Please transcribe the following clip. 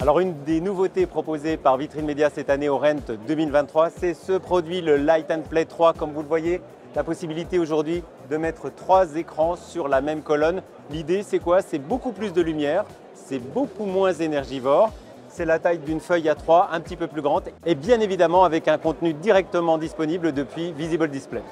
Alors une des nouveautés proposées par Vitrine Média cette année au Rent 2023, c'est ce produit, le Light and Play 3. Comme vous le voyez, la possibilité aujourd'hui de mettre trois écrans sur la même colonne. L'idée, c'est quoi? C'est beaucoup plus de lumière, c'est beaucoup moins énergivore, c'est la taille d'une feuille à 3 un petit peu plus grande, et bien évidemment avec un contenu directement disponible depuis Visible Display.